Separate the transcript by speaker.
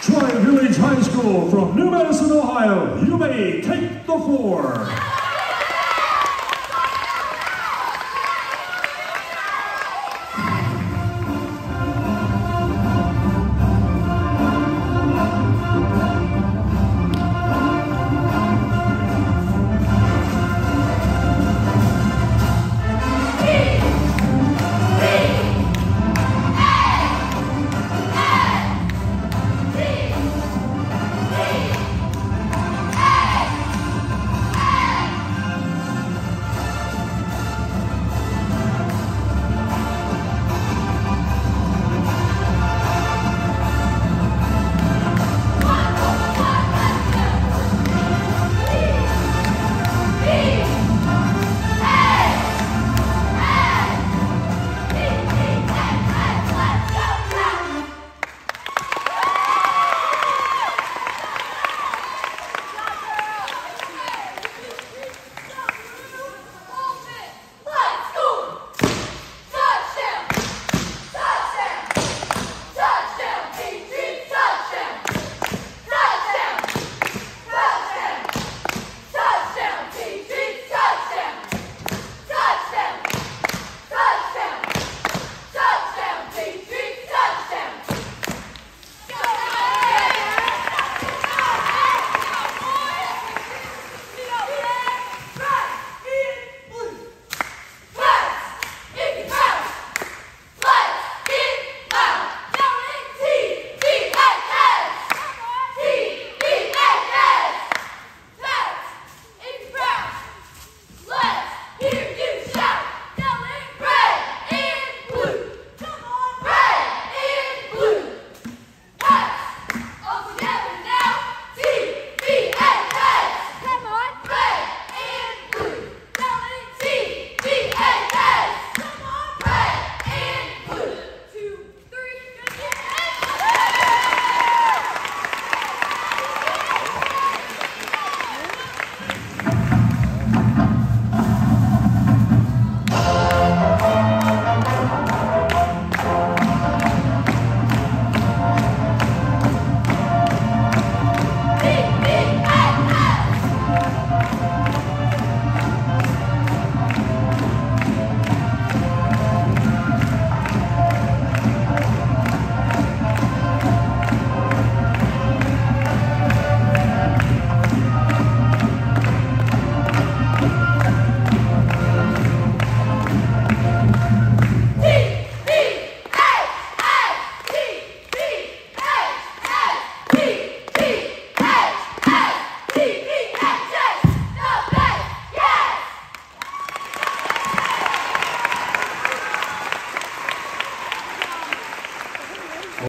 Speaker 1: Tri Village High School from New Madison, Ohio, you may take the floor.